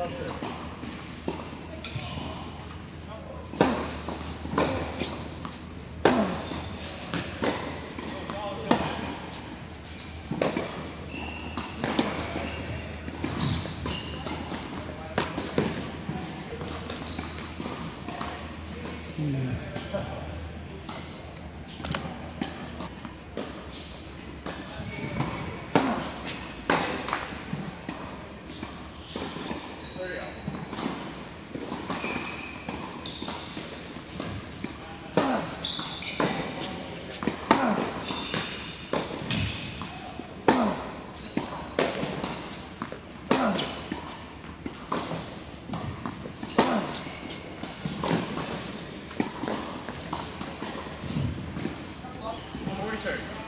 Love it. answered.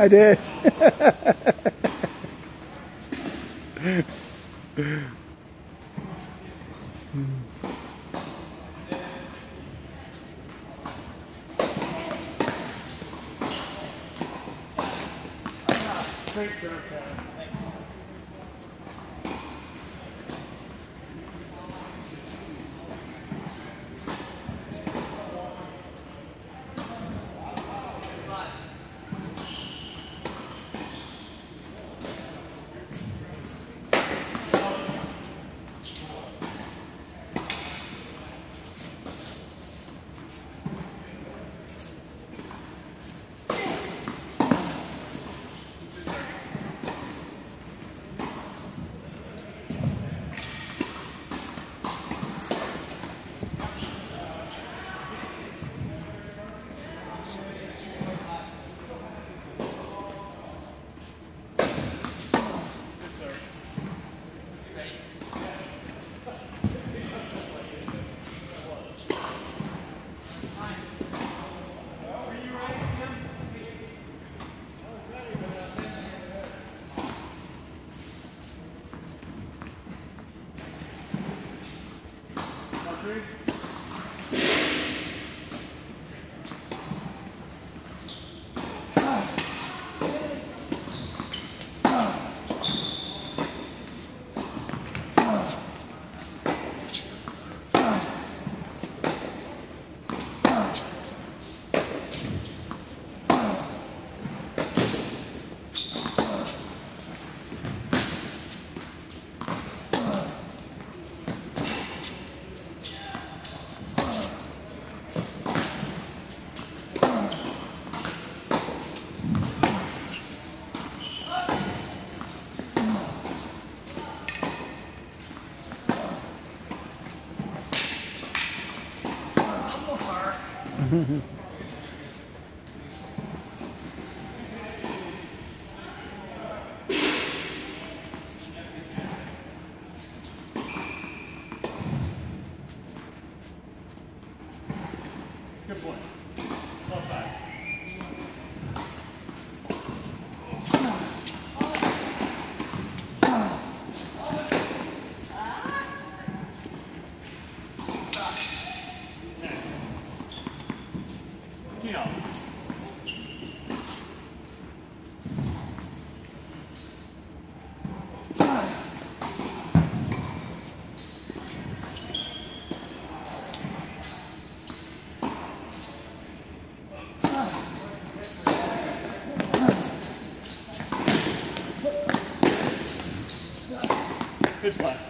I did. Thanks. Good Good play.